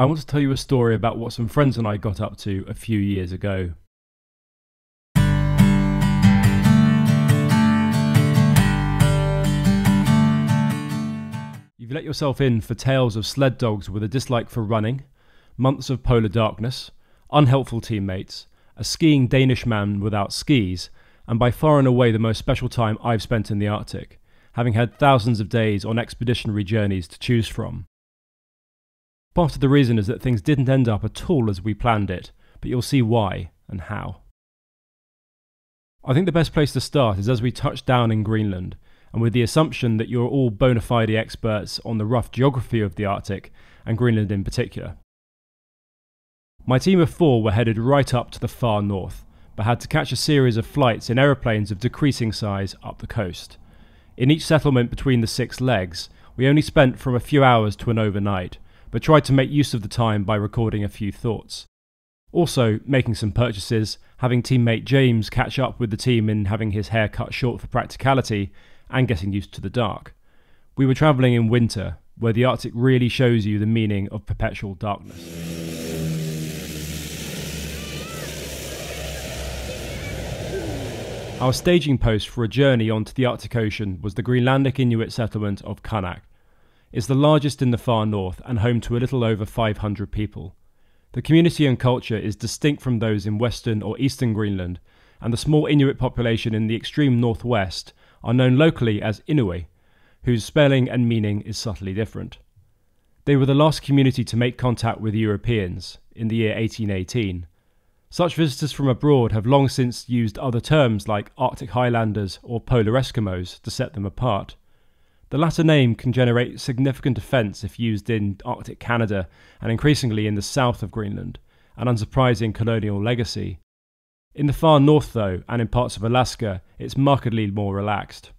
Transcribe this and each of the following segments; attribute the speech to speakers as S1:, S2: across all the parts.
S1: I want to tell you a story about what some friends and I got up to a few years ago. You've let yourself in for tales of sled dogs with a dislike for running, months of polar darkness, unhelpful teammates, a skiing Danish man without skis, and by far and away the most special time I've spent in the Arctic, having had thousands of days on expeditionary journeys to choose from. Part of the reason is that things didn't end up at all as we planned it, but you'll see why and how. I think the best place to start is as we touch down in Greenland, and with the assumption that you're all bona fide experts on the rough geography of the Arctic, and Greenland in particular. My team of four were headed right up to the far north, but had to catch a series of flights in aeroplanes of decreasing size up the coast. In each settlement between the six legs, we only spent from a few hours to an overnight, but tried to make use of the time by recording a few thoughts. Also, making some purchases, having teammate James catch up with the team in having his hair cut short for practicality, and getting used to the dark. We were travelling in winter, where the Arctic really shows you the meaning of perpetual darkness. Our staging post for a journey onto the Arctic Ocean was the Greenlandic Inuit settlement of Qaanaaq, it's the largest in the far north and home to a little over 500 people. The community and culture is distinct from those in western or eastern Greenland, and the small Inuit population in the extreme northwest are known locally as Inughuit, whose spelling and meaning is subtly different. They were the last community to make contact with Europeans in the year 1818. Such visitors from abroad have long since used other terms like Arctic Highlanders or Polar Eskimos to set them apart. The latter name can generate significant offence if used in Arctic Canada and increasingly in the south of Greenland, an unsurprising colonial legacy. In the far north, though, and in parts of Alaska, it's markedly more relaxed.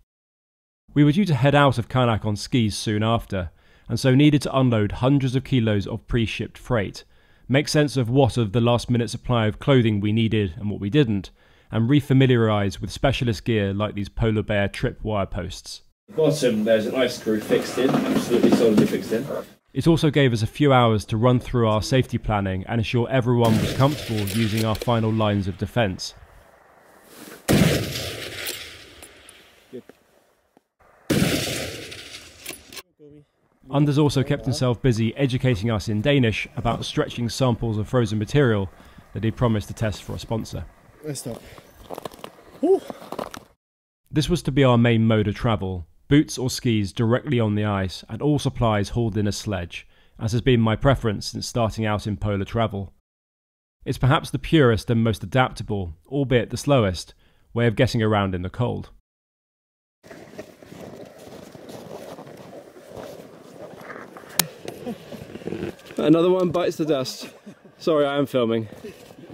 S1: We were due to head out of Qaanaaq on skis soon after, and so needed to unload hundreds of kilos of pre shipped freight, make sense of what of the last minute supply of clothing we needed and what we didn't, and refamiliarise with specialist gear like these polar bear trip wire posts
S2: bottom there's an ice screw fixed in, absolutely solidly fixed in.
S1: It also gave us a few hours to run through our safety planning and ensure everyone was comfortable using our final lines of defence. Anders also kept himself busy educating us in Danish about stretching samples of frozen material that he promised to test for a sponsor. This was to be our main mode of travel, boots or skis directly on the ice, and all supplies hauled in a sledge, as has been my preference since starting out in polar travel. It's perhaps the purest and most adaptable, albeit the slowest, way of getting around in the cold. Another one bites the dust. Sorry, I am filming.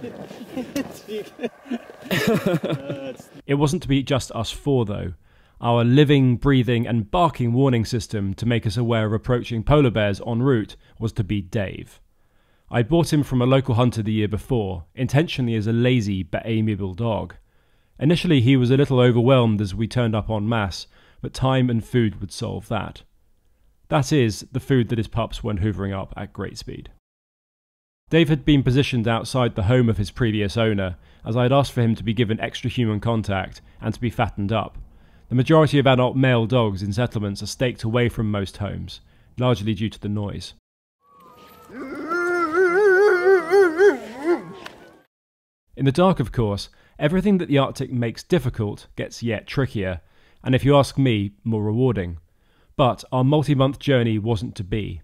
S1: it wasn't to be just us four, though our living, breathing, and barking warning system to make us aware of approaching polar bears en route was to be Dave. I'd bought him from a local hunter the year before, intentionally as a lazy but amiable dog. Initially, he was a little overwhelmed as we turned up en masse, but time and food would solve that. That is, the food that his pups went hoovering up at great speed. Dave had been positioned outside the home of his previous owner, as I had asked for him to be given extra human contact and to be fattened up. The majority of adult male dogs in settlements are staked away from most homes, largely due to the noise. In the dark, of course, everything that the Arctic makes difficult gets yet trickier, and if you ask me, more rewarding. But our multi month journey wasn't to be.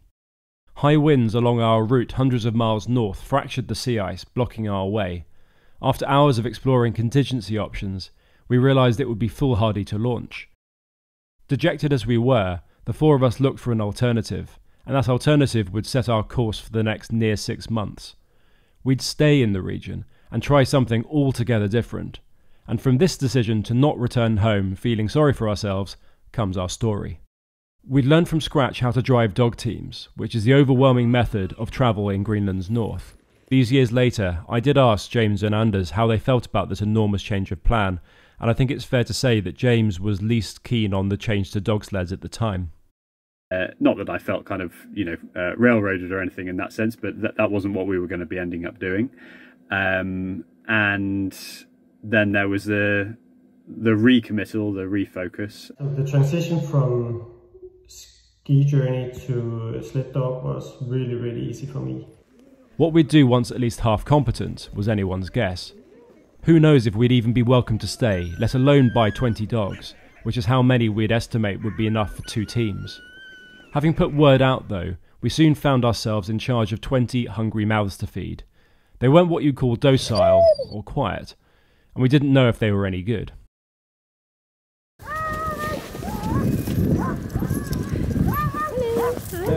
S1: High winds along our route hundreds of miles north fractured the sea ice, blocking our way. After hours of exploring contingency options, we realised it would be foolhardy to launch. Dejected as we were, the four of us looked for an alternative, and that alternative would set our course for the next near six months. We'd stay in the region and try something altogether different, and from this decision to not return home feeling sorry for ourselves comes our story. We'd learned from scratch how to drive dog teams, which is the overwhelming method of travel in Greenland's north. These years later, I did ask James and Anders how they felt about this enormous change of plan, and I think it's fair to say that James was least keen on the change to dog sleds at the time.
S3: Uh, not that I felt kind of, you know, uh, railroaded or anything in that sense, but that, that wasn't what we were going to be ending up doing. Um, and then there was the the recommittal, the refocus.
S4: So the transition from ski journey to sled dog was really, really easy for me.
S1: What we'd do once at least half competent was anyone's guess. Who knows if we'd even be welcome to stay, let alone buy 20 dogs, which is how many we'd estimate would be enough for two teams. Having put word out, though, we soon found ourselves in charge of 20 hungry mouths to feed. They weren't what you'd call docile or quiet, and we didn't know if they were any good.
S5: I'm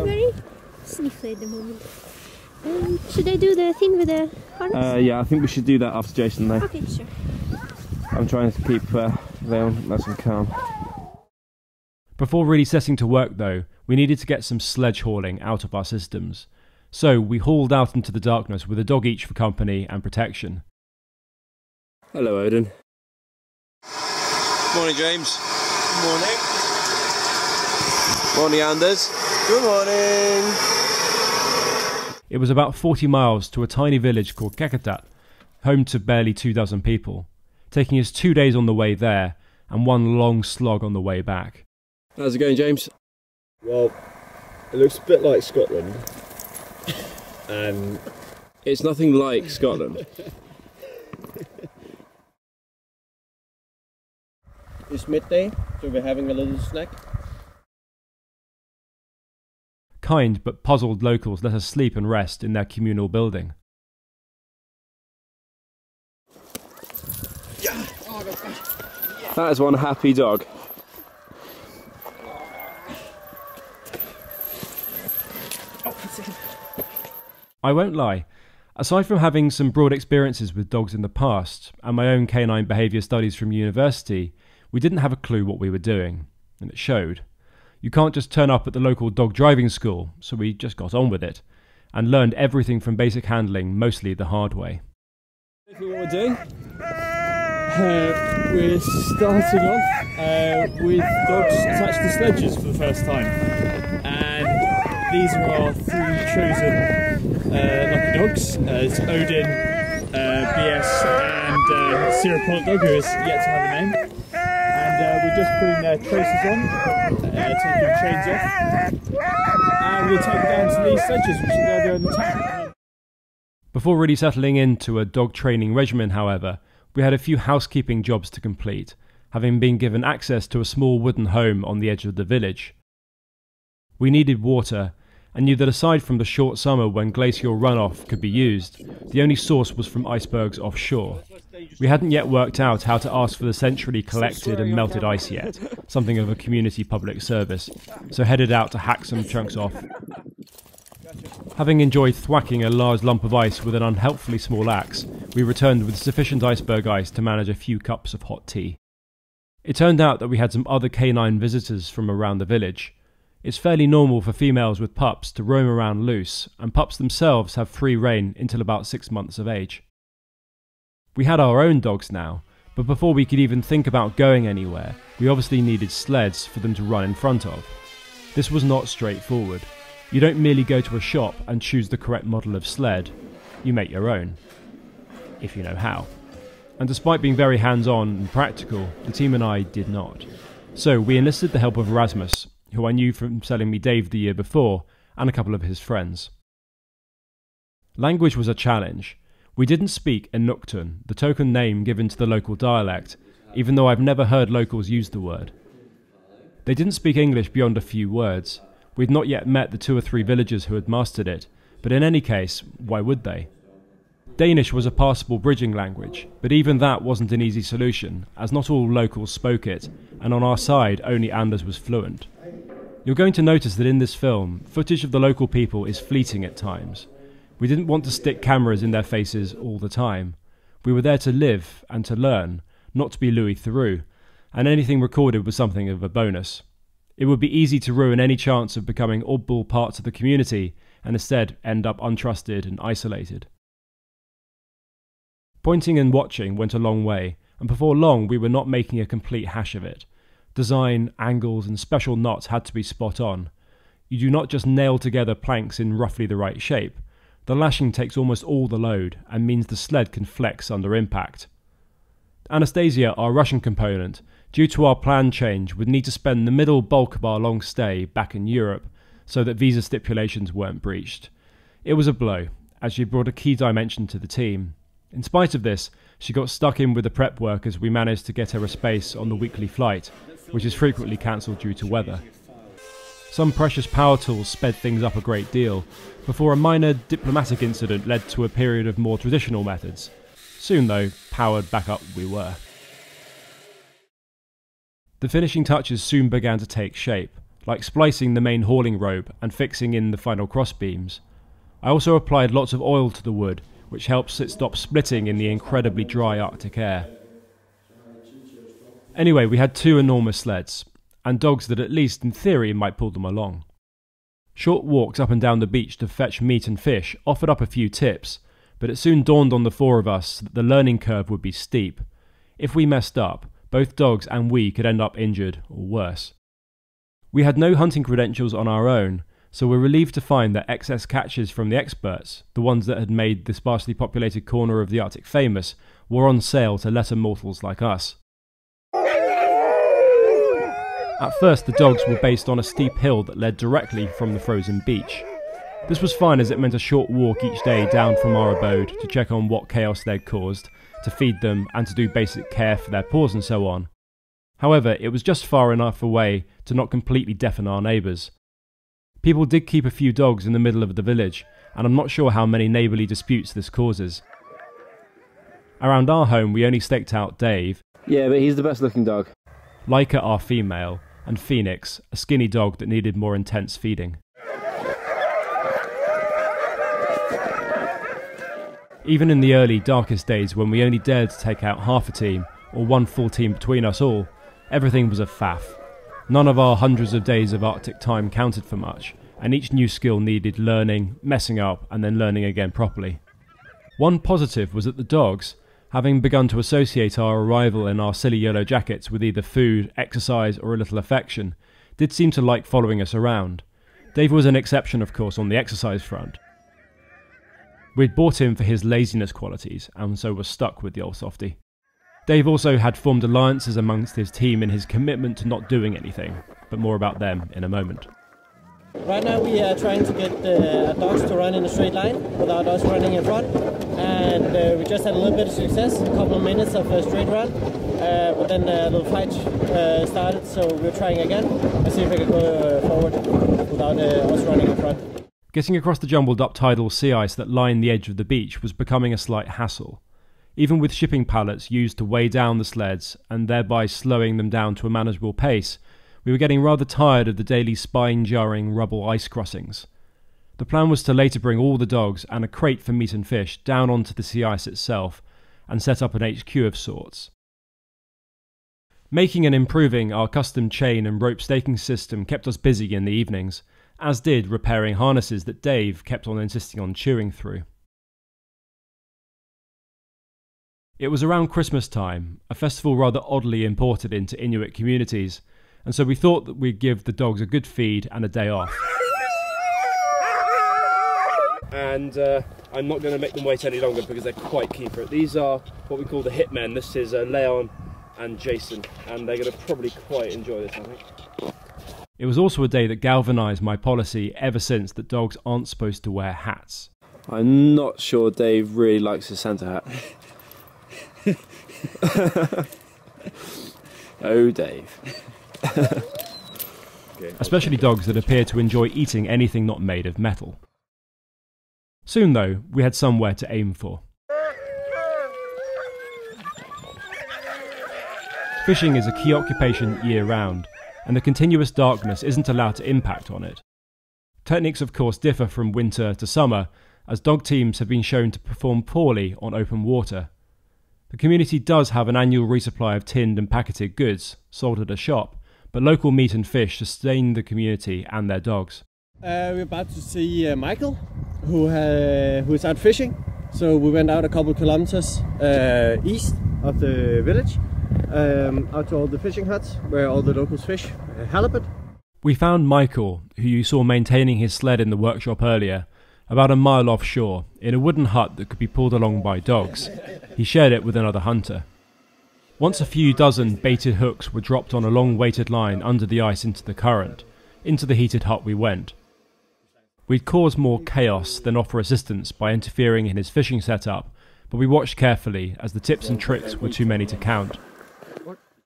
S5: very sniffly at the moment. Um, should I do the thing with the harness?
S2: Uh, yeah, I think we should do that after Jason though.
S5: okay, sure.
S2: I'm trying to keep uh, Leon nice and calm.
S1: Before really setting to work, though, we needed to get some sledge hauling out of our systems. So we hauled out into the darkness with a dog each for company and protection.
S2: Hello, Odin. Morning, James.
S6: Morning.
S2: Morning, Anders.
S6: Good morning.
S1: It was about 40 miles to a tiny village called Qeqertat, home to barely two dozen people, taking us two days on the way there and one long slog on the way back.
S2: How's it going, James?
S6: Well, it looks a bit like Scotland. and
S2: It's nothing like Scotland.
S6: it's midday, so we're having a little snack.
S1: Kind but puzzled locals let us sleep and rest in their communal building.
S2: That is one happy dog.
S1: I won't lie, aside from having some broad experiences with dogs in the past and my own canine behaviour studies from university, we didn't have a clue what we were doing, and it showed. You can't just turn up at the local dog driving school, so we just got on with it and learned everything from basic handling, mostly the hard way.
S2: What we're doing? Uh, we're starting off uh, with dogs attached to sledges for the first time, and these are our three chosen uh, lucky dogs. Uh, it's Odin, uh, BS, and uh, Pollock Dog, who has yet to have a name. Uh, we're just putting their traces on, uh, taking chains off, and we'll take down to these sledges, which are there in the town.
S1: Before really settling into a dog training regimen, however, we had a few housekeeping jobs to complete, having been given access to a small wooden home on the edge of the village. We needed water, and knew that aside from the short summer when glacial runoff could be used, the only source was from icebergs offshore. We hadn't yet worked out how to ask for the centrally collected and melted ice yet, something of a community public service, so headed out to hack some chunks off. Having enjoyed thwacking a large lump of ice with an unhelpfully small axe, we returned with sufficient iceberg ice to manage a few cups of hot tea. It turned out that we had some other canine visitors from around the village. It's fairly normal for females with pups to roam around loose, and pups themselves have free rein until about six months of age. We had our own dogs now, but before we could even think about going anywhere, we obviously needed sleds for them to run in front of. This was not straightforward. You don't merely go to a shop and choose the correct model of sled, you make your own. If you know how. And despite being very hands on and practical, the team and I did not. So we enlisted the help of Erasmus, who I knew from selling me Dave the year before, and a couple of his friends. Language was a challenge. We didn't speak Inuktun, the token name given to the local dialect, even though I've never heard locals use the word. They didn't speak English beyond a few words. We'd not yet met the two or three villagers who had mastered it, but in any case, why would they? Danish was a passable bridging language, but even that wasn't an easy solution, as not all locals spoke it, and on our side, only Anders was fluent. You're going to notice that in this film, footage of the local people is fleeting at times. We didn't want to stick cameras in their faces all the time. We were there to live and to learn, not to be Louis Theroux, and anything recorded was something of a bonus. It would be easy to ruin any chance of becoming oddball parts of the community and instead end up untrusted and isolated. Pointing and watching went a long way, and before long we were not making a complete hash of it. Design, angles, and special knots had to be spot on. you do not just nail together planks in roughly the right shape. The lashing takes almost all the load and means the sled can flex under impact. Anastasia, our Russian component, due to our plan change, would need to spend the middle bulk of our long stay back in Europe so that visa stipulations weren't breached. It was a blow, as she brought a key dimension to the team. In spite of this, she got stuck in with the prep work as we managed to get her a space on the weekly flight, which is frequently cancelled due to weather. Some precious power tools sped things up a great deal, before a minor diplomatic incident led to a period of more traditional methods. Soon, though, powered back up we were. The finishing touches soon began to take shape, like splicing the main hauling rope and fixing in the final crossbeams. I also applied lots of oil to the wood, which helps it stop splitting in the incredibly dry Arctic air. Anyway, we had two enormous sleds, and dogs that at least in theory might pull them along. Short walks up and down the beach to fetch meat and fish offered up a few tips, but it soon dawned on the four of us that the learning curve would be steep. If we messed up, both dogs and we could end up injured or worse. We had no hunting credentials on our own, so we're relieved to find that excess catches from the experts, the ones that had made the sparsely populated corner of the Arctic famous, were on sale to lesser mortals like us. At first, the dogs were based on a steep hill that led directly from the frozen beach. This was fine as it meant a short walk each day down from our abode to check on what chaos they'd caused, to feed them, and to do basic care for their paws and so on. However, it was just far enough away to not completely deafen our neighbours. People did keep a few dogs in the middle of the village, and I'm not sure how many neighbourly disputes this causes. Around our home, we only staked out Dave,
S7: Yeah, but he's the best looking dog.
S1: Leica, our female, and Phoenix, a skinny dog that needed more intense feeding. Even in the early, darkest days when we only dared to take out half a team, or one full team between us all, everything was a faff. None of our hundreds of days of Arctic time counted for much, and each new skill needed learning, messing up, and then learning again properly. One positive was that the dogs, having begun to associate our arrival in our silly yellow jackets with either food, exercise, or a little affection, did seem to like following us around. Dave was an exception, of course, on the exercise front. We'd bought him for his laziness qualities, and so were stuck with the old softy. Dave also had formed alliances amongst his team in his commitment to not doing anything, but more about them in a moment.
S8: Right now we are trying to get the dogs to run in a straight line without us running in front. And uh, we just had a little bit of success, a couple of minutes of a straight run. Uh, but then a little fight uh, started, so we're trying again and see if we can go uh, forward without uh, us running in front.
S1: Getting across the jumbled up tidal sea ice that lined the edge of the beach was becoming a slight hassle. Even with shipping pallets used to weigh down the sleds and thereby slowing them down to a manageable pace, we were getting rather tired of the daily spine jarring rubble ice crossings. The plan was to later bring all the dogs and a crate for meat and fish down onto the sea ice itself and set up an HQ of sorts. Making and improving our custom chain and rope staking system kept us busy in the evenings, as did repairing harnesses that Dave kept on insisting on chewing through. It was around Christmas time, a festival rather oddly imported into Inuit communities, and so we thought that we'd give the dogs a good feed and a day off. And uh, I'm not going to make them wait any longer because they're quite keen for it. These are what we call the hitmen. This is uh, Leon and Jason, and they're going to probably quite enjoy this, I think. It was also a day that galvanised my policy ever since that dogs aren't supposed to wear hats.
S7: I'm not sure Dave really likes his Santa hat. oh, Dave.
S1: especially dogs that appear to enjoy eating anything not made of metal. Soon, though, we had somewhere to aim for. Fishing is a key occupation year round, and the continuous darkness isn't allowed to impact on it. Techniques, of course, differ from winter to summer, as dog teams have been shown to perform poorly on open water. The community does have an annual resupply of tinned and packeted goods, sold at a shop, but local meat and fish sustain the community and their dogs.
S8: Uh, we're about to see uh, Michael, who uh, who is out fishing. So we went out a couple of kilometers uh, east of the village, um, out to all the fishing huts where all the locals fish uh, halibut.
S1: We found Michael, who you saw maintaining his sled in the workshop earlier, about a mile offshore, in a wooden hut that could be pulled along by dogs. He shared it with another hunter. Once a few dozen baited hooks were dropped on a long weighted line under the ice into the current, into the heated hut we went. We'd cause more chaos than offer assistance by interfering in his fishing setup, but we watched carefully as the tips and tricks were too many to count.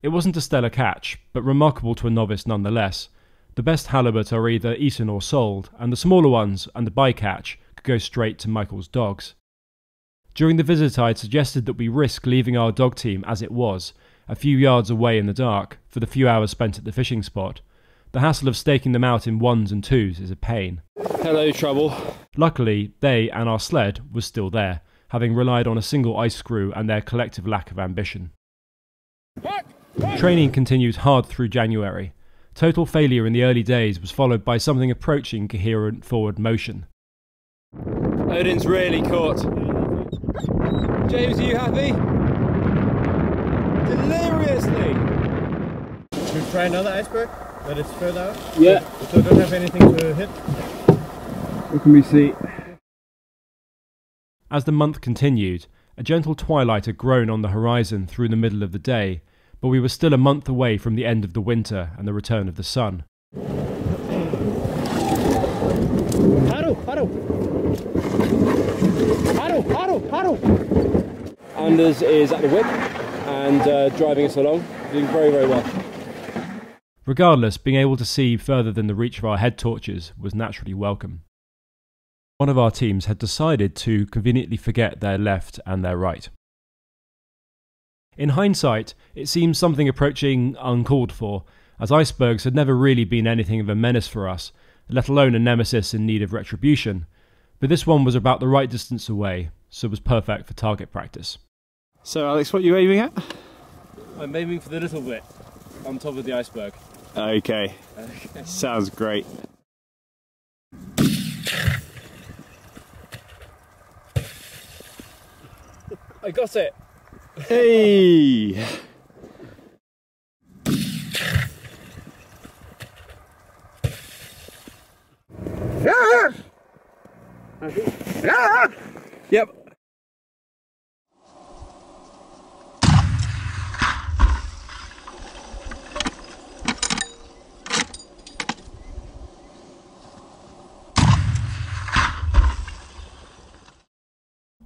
S1: It wasn't a stellar catch, but remarkable to a novice nonetheless. The best halibut are either eaten or sold, and the smaller ones and the bycatch could go straight to Michael's dogs. During the visit, I had suggested that we risk leaving our dog team as it was, a few yards away in the dark, for the few hours spent at the fishing spot. The hassle of staking them out in ones and twos is a pain.
S7: Hello, Trouble.
S1: Luckily, they and our sled was still there, having relied on a single ice screw and their collective lack of ambition. Training continued hard through January. Total failure in the early days was followed by something approaching coherent forward motion.
S7: Odin's really caught. James, are you happy? Deliriously!
S8: Should we try another iceberg that is further out?
S7: Yeah.
S8: So I don't have anything to hit.
S7: What can we see?
S1: As the month continued, a gentle twilight had grown on the horizon through the middle of the day, but we were still a month away from the end of the winter and the return of the sun.
S8: Haru, Haru! Haru, Haru, Haru!
S7: Anders is at the whip and uh, driving us along, doing very, very well.
S1: Regardless, being able to see further than the reach of our head torches was naturally welcome. One of our teams had decided to conveniently forget their left and their right. In hindsight, it seems something approaching uncalled for, as icebergs had never really been anything of a menace for us, let alone a nemesis in need of retribution. But this one was about the right distance away, so it was perfect for target practice.
S6: So, Alex, what are you aiming at?
S7: I'm aiming for the little bit on top of the iceberg.
S6: Okay. Sounds great.
S7: I got it!
S6: Hey!
S7: Yep.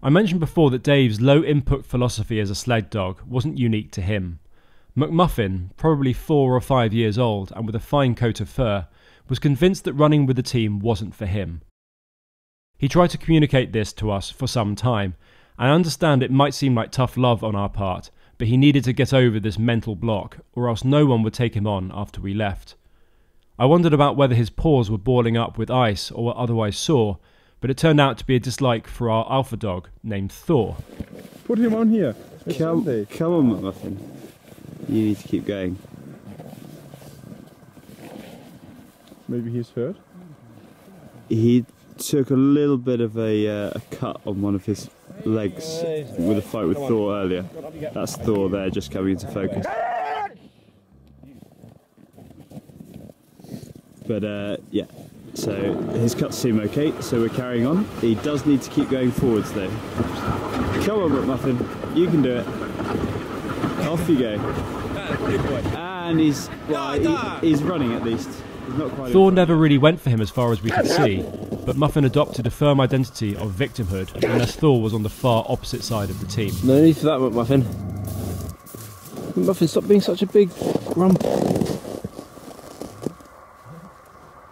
S1: I mentioned before that Dave's low input philosophy as a sled dog wasn't unique to him. McMuffin, probably four or five years old and with a fine coat of fur, was convinced that running with the team wasn't for him. He tried to communicate this to us for some time. I understand it might seem like tough love on our part, but he needed to get over this mental block, or else no one would take him on after we left. I wondered about whether his paws were balling up with ice or were otherwise sore, but it turned out to be a dislike for our alpha dog named Thor.
S6: Put him on here. Come, come on, McMuffin. You need to keep going.
S9: Maybe he's hurt.
S6: He took a little bit of a, uh, a cut on one of his legs with a fight with Thor earlier. That's Thor there, just coming into focus. But uh, yeah, so his cuts seem okay, so we're carrying on. He does need to keep going forwards though. Come on, McMuffin, you can do it. Off you go. And he's well, he- he's running at least. He's not quite.
S1: Thor never really went for him as far as we could see, but Muffin adopted a firm identity of victimhood, unless Thor was on the far opposite side of the team.
S7: No need for that, McMuffin. McMuffin, stop being such a big grump.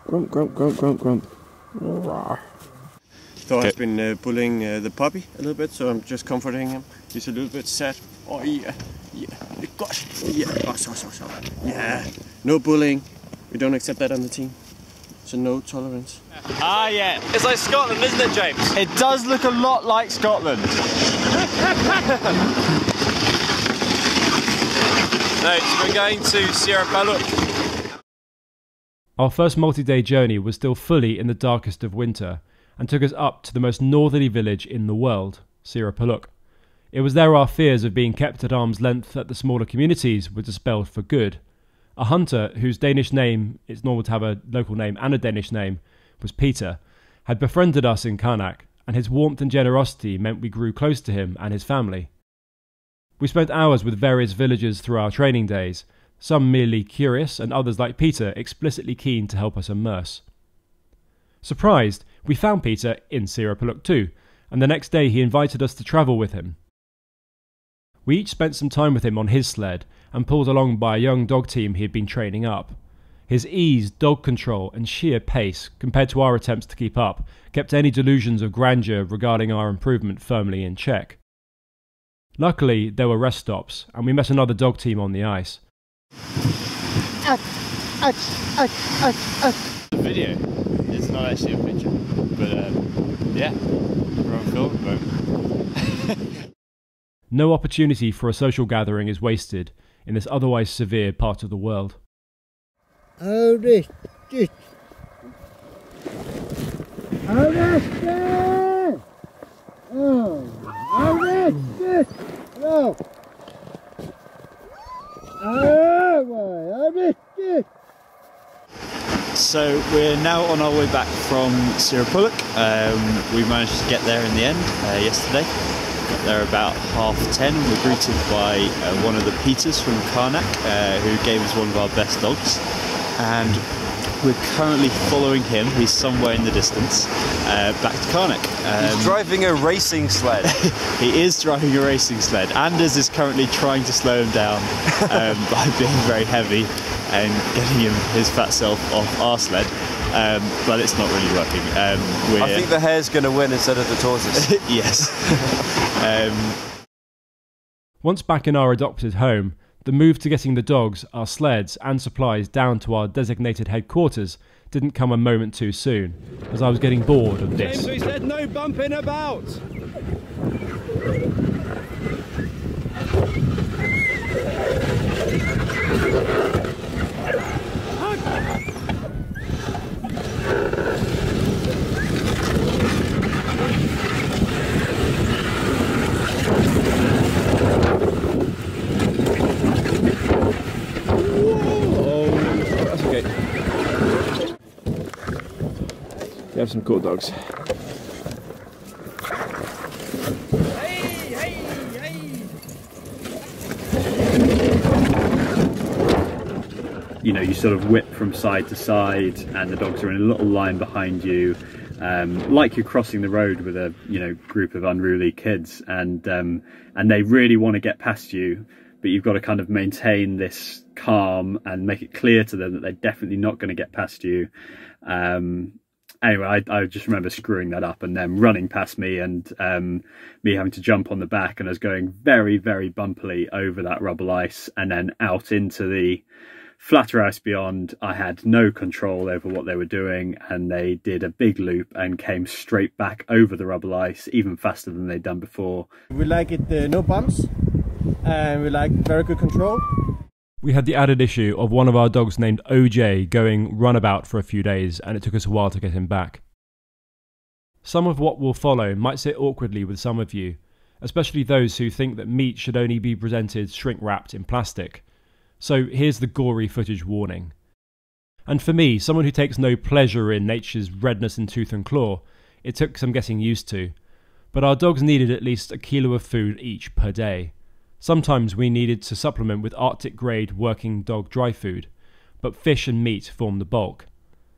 S7: Grump, grump, grump, grump, grump. Rawr.
S10: Thor has been uh, bullying uh, the puppy a little bit, so I'm just comforting him. He's a little bit sad. Oh yeah, yeah, gosh, yeah, oh, so, so, so. Yeah, no bullying. We don't accept that on the team. So no tolerance.
S11: Ah, yeah. It's like Scotland, isn't it, James?
S6: It does look a lot like Scotland.
S11: No, so we're going to Siorapaluk.
S1: Our first multi day journey was still fully in the darkest of winter and took us up to the most northerly village in the world, Siorapaluk. It was there our fears of being kept at arm's length at the smaller communities were dispelled for good. A hunter whose Danish name, it's normal to have a local name and a Danish name, was Peter, had befriended us in Qaanaaq, and his warmth and generosity meant we grew close to him and his family. We spent hours with various villagers through our training days, some merely curious, and others like Peter explicitly keen to help us immerse. Surprised, we found Peter in Siorapaluk too, and the next day he invited us to travel with him. We each spent some time with him on his sled and pulled along by a young dog team he had been training up. His ease, dog control, and sheer pace, compared to our attempts to keep up, kept any delusions of grandeur regarding our improvement firmly in check. Luckily, there were rest stops, and we met another dog team on the ice.
S12: Ouch, ouch, ouch, ouch, ouch.
S6: The video. It's not actually a picture, but um, yeah, we're on film at the moment.
S1: No opportunity for a social gathering is wasted in this otherwise severe part of the world.
S12: Oh, this, this. Oh. Oh, oh, this.
S6: So we're now on our way back from Siorapaluk. Um, we managed to get there in the end uh, yesterday. Got there about half ten. We're greeted by uh, one of the Peters from Qaanaaq, uh, who gave us one of our best dogs. And we're currently following him. He's somewhere in the distance, uh, back to Qaanaaq. Um,
S11: He's driving a racing sled.
S6: he is driving a racing sled. Anders is currently trying to slow him down um, by being very heavy and getting him his fat self off our sled. Um, but it's not really working. Um.
S11: I think the hare's going to win instead of the tortoise.
S6: yes. um,
S1: Once back in our adopted home, the move to getting the dogs, our sleds, and supplies down to our designated headquarters didn't come a moment too soon, as I was getting bored of this.
S11: James, we said no bumping about.
S7: Have some cool dogs.
S3: you know, you sort of whip from side to side, and the dogs are in a little line behind you, um, like you're crossing the road with a you know group of unruly kids, and um, and they really want to get past you, but you've got to kind of maintain this calm and make it clear to them that they're definitely not going to get past you. Um, anyway, I, I just remember screwing that up and them running past me and um, me having to jump on the back and us going very, very bumpily over that rubble ice and then out into the flatter ice beyond. I had no control over what they were doing and they did a big loop and came straight back over the rubble ice even faster than they'd done before.
S8: We like it uh, no bumps, and we like very good control.
S1: We had the added issue of one of our dogs named OJ going runabout for a few days, and it took us a while to get him back. Some of what will follow might sit awkwardly with some of you, especially those who think that meat should only be presented shrink wrapped in plastic. So here's the gory footage warning. And for me, someone who takes no pleasure in nature's redness in tooth and claw, it took some getting used to. But our dogs needed at least a kilo of food each per day. Sometimes we needed to supplement with Arctic grade working dog dry food, but fish and meat formed the bulk.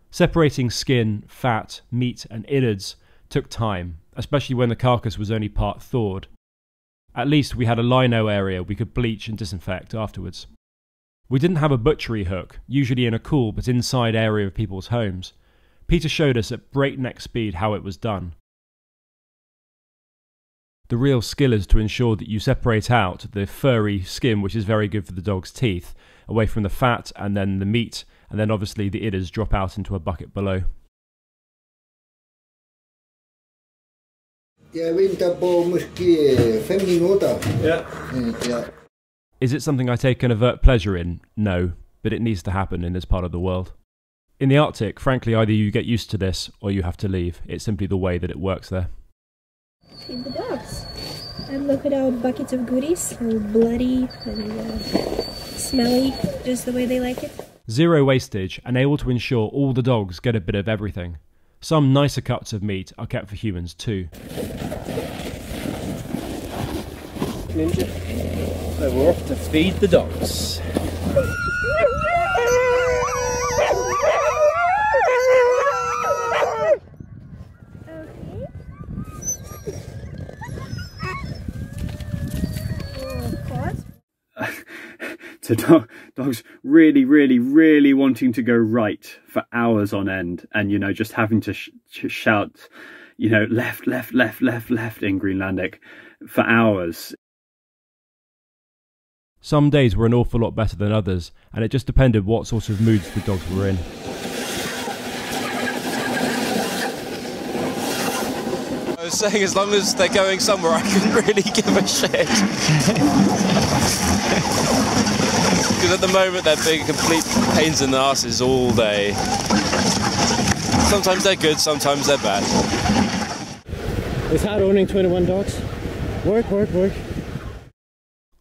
S1: Separating skin, fat, meat, and innards took time, especially when the carcass was only part thawed. At least we had a lino area we could bleach and disinfect afterwards. We didn't have a butchery hook, usually in a cool but inside area of people's homes. Peter showed us at breakneck speed how it was done. The real skill is to ensure that you separate out the furry skin, which is very good for the dog's teeth, away from the fat and then the meat, and then obviously the idders drop out into a bucket below.
S12: Jeg venter på måske 5 minutter.
S11: Ja.
S12: Ja.
S1: Is it something I take an overt pleasure in? No, but it needs to happen in this part of the world. In the Arctic, frankly, either you get used to this or you have to leave. It's simply the way that it works there.
S5: Feed the dogs. And look at our buckets of goodies, all bloody and uh, smelly, just the way they like it.
S1: Zero wastage and able to ensure all the dogs get a bit of everything. Some nicer cuts of meat are kept for humans too.
S13: Ninja. So we're off to feed the dogs.
S3: to do- dogs really, really, really wanting to go right for hours on end, and you know just having to sh- sh- shout, you know, left, left, left, left, left in Greenlandic for hours.
S1: Some days were an awful lot better than others, and it just depended what sort of moods the dogs were in.
S11: I was saying, as long as they're going somewhere, I can really give a shit. Because at the moment, they're being complete pains in the asses all day. Sometimes they're good, sometimes they're bad.
S8: It's hard owning 21 dogs. Work, work, work.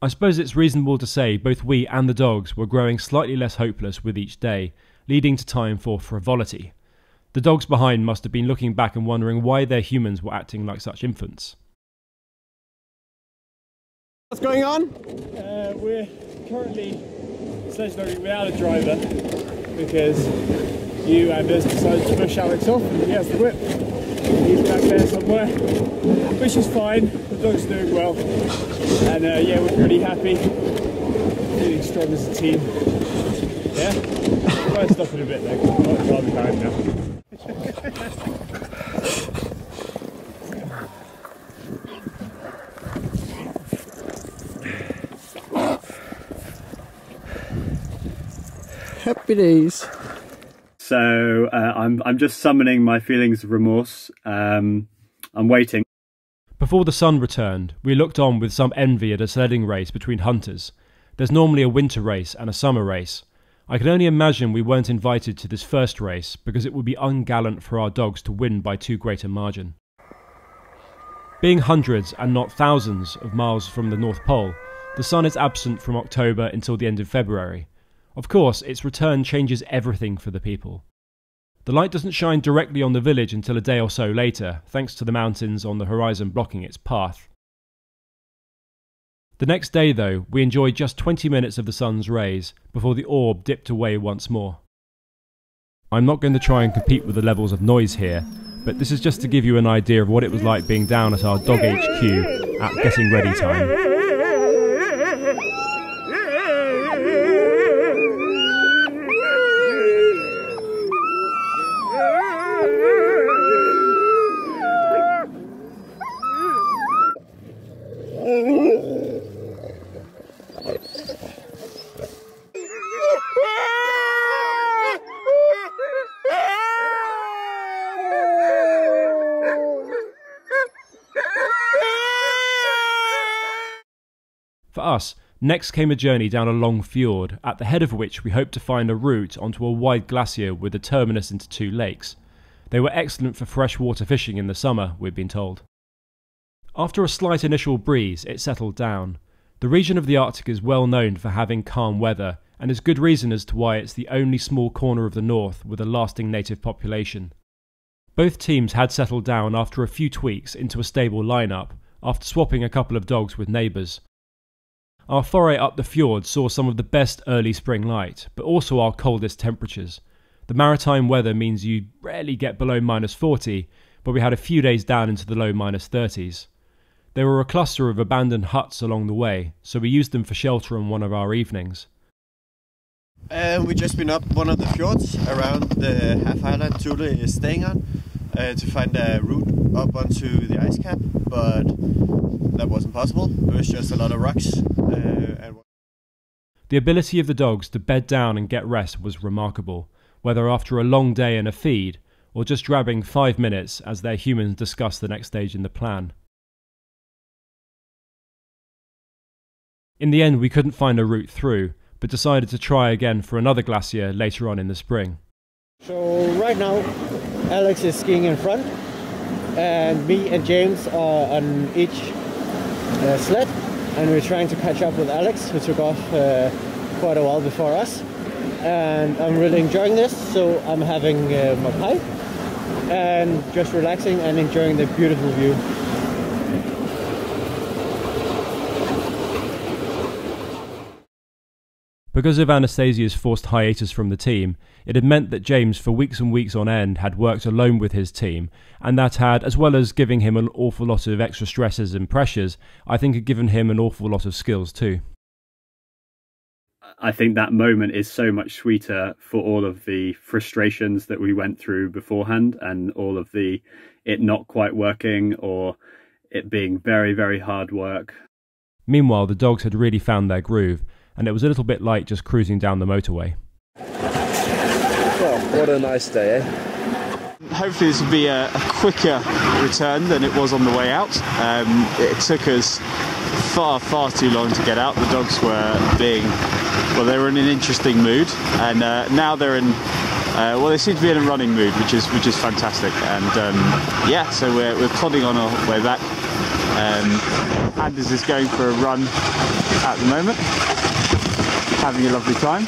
S1: I suppose it's reasonable to say both we and the dogs were growing slightly less hopeless with each day, leading to time for frivolity. The dogs behind must have been looking back and wondering why their humans were acting like such infants.
S2: What's going on? Uh, we're currently dogging without a driver because you and us decided to push Alex off and he has the whip. He's back there somewhere, which is fine. The dog's doing well. And uh, yeah, we're pretty happy. Feeling strong as a team. Yeah? Might stop in a bit though, 'cause I'm rather tired now.
S6: Happy days.
S3: So uh, I'm I'm just summoning my feelings of remorse. Um, I'm waiting.
S1: Before the sun returned, we looked on with some envy at a sledding race between hunters. There's normally a winter race and a summer race. I can only imagine we weren't invited to this first race because it would be ungallant for our dogs to win by too great a margin. Being hundreds and not thousands of miles from the North Pole, the sun is absent from October until the end of February. Of course, its return changes everything for the people. The light doesn't shine directly on the village until a day or so later, thanks to the mountains on the horizon blocking its path. The next day, though, we enjoyed just 20 minutes of the sun's rays before the orb dipped away once more. I'm not going to try and compete with the levels of noise here, but this is just to give you an idea of what it was like being down at our dog HQ at getting ready time. For us, next came a journey down a long fjord, at the head of which we hoped to find a route onto a wide glacier with a terminus into two lakes. They were excellent for freshwater fishing in the summer, we'd been told. After a slight initial breeze, it settled down. The region of the Arctic is well known for having calm weather, and is good reason as to why it's the only small corner of the north with a lasting native population. Both teams had settled down after a few tweaks into a stable lineup, after swapping a couple of dogs with neighbours. Our foray up the fjord saw some of the best early spring light, but also our coldest temperatures. The maritime weather means you rarely get below minus 40, but we had a few days down into the low minus 30s. There were a cluster of abandoned huts along the way, so we used them for shelter on one of our evenings.
S10: And we just been up one of the fjords around the half island Thule is staying on uh, to find a route up onto the ice cap, but that wasn't possible. It was just a lot of rocks. Uh, and
S1: The ability of the dogs to bed down and get rest was remarkable, whether after a long day and a feed, or just grabbing five minutes as their humans discussed the next stage in the plan. In the end, we couldn't find a route through, but decided to try again for another glacier later on in the spring.
S8: So right now, Alex is skiing in front, and me and James are on each uh, sled, and we're trying to catch up with Alex, who took off uh, quite a while before us. And I'm really enjoying this, so I'm having uh, my pie and just relaxing and enjoying the beautiful view.
S1: Because of Anastasia's forced hiatus from the team, it had meant that James, for weeks and weeks on end, had worked alone with his team, and that had, as well as giving him an awful lot of extra stresses and pressures, I think had given him an awful lot of skills too.
S3: I think that moment is so much sweeter for all of the frustrations that we went through beforehand and all of the it not quite working or it being very, very hard work.
S1: Meanwhile, the dogs had really found their groove, and it was a little bit like just cruising down the motorway.
S7: Well, what a nice day, eh?
S6: Hopefully, this will be a, a quicker return than it was on the way out. Um, it took us far, far too long to get out. The dogs were being, well, they were in an interesting mood, and uh, now they're in. Uh, well, they seem to be in a running mood, which is which is fantastic, and um, yeah, so we're, we're plodding on our way back. Um, Anders is going for a run at the moment, having a lovely time.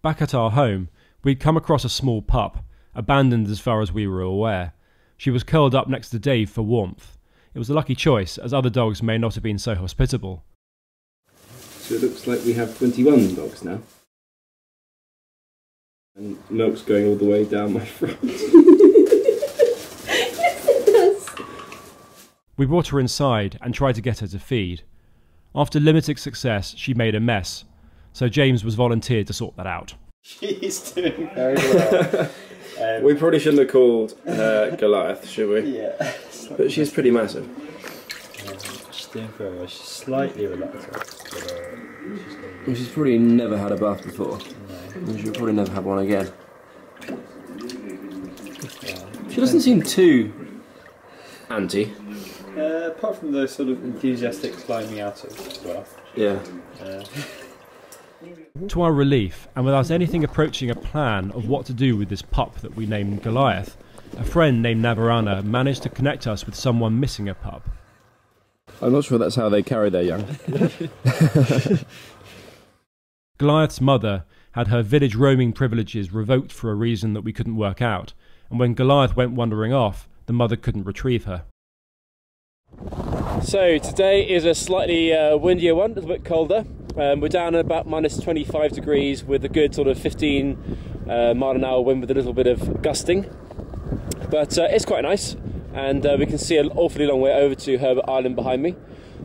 S1: Back at our home, we'd come across a small pup, abandoned as far as we were aware. She was curled up next to Dave for warmth. It was a lucky choice, as other dogs may not have been so hospitable.
S14: So it looks like we have 21 dogs now. And milk's going all the way down my front.
S1: We brought her inside and tried to get her to feed. After limited success, she made a mess, so James was volunteered to sort that out.
S14: She's doing very well. Um, we probably shouldn't have called her Goliath, should we?
S13: Yeah.
S14: But she's pretty massive.
S13: she's doing very well. She's slightly reluctant. But, uh, she's doing
S14: Well, she's probably never had a bath before. And she'll probably never have one again. She doesn't seem too anti.
S2: Uh, apart from the sort of enthusiastic climbing out of as well.
S14: Yeah.
S2: Uh,
S1: To our relief, and without anything approaching a plan of what to do with this pup that we named Goliath, a friend named Navarana managed to connect us with someone missing a pup.
S14: I'm not sure that's how they carry their young.
S1: Goliath's mother had her village roaming privileges revoked for a reason that we couldn't work out, and when Goliath went wandering off, the mother couldn't retrieve her.
S7: So today is a slightly uh, windier one, a little bit colder. Um, we're down at about minus 25 degrees with a good sort of 15 uh, mile an hour wind with a little bit of gusting. But uh, it's quite nice, and uh, we can see an awfully long way over to Herbert Island behind me.